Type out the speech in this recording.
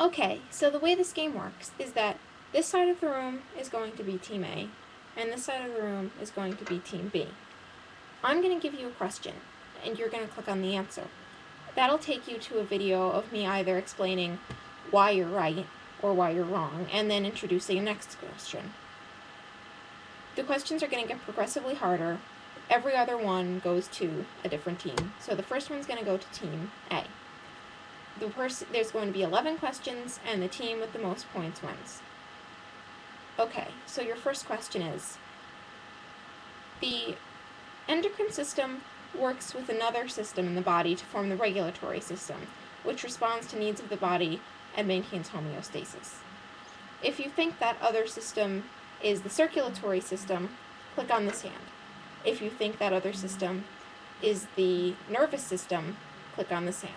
Okay, so the way this game works is that this side of the room is going to be Team A, and this side of the room is going to be Team B. I'm going to give you a question, and you're going to click on the answer. That'll take you to a video of me either explaining why you're right or why you're wrong, and then introducing the next question. The questions are going to get progressively harder. Every other one goes to a different team. So the first one's going to go to Team A the person there's going to be 11 questions and the team with the most points wins. Okay, so your first question is the endocrine system works with another system in the body to form the regulatory system, which responds to needs of the body and maintains homeostasis. If you think that other system is the circulatory system, click on this hand. If you think that other system is the nervous system, click on this hand.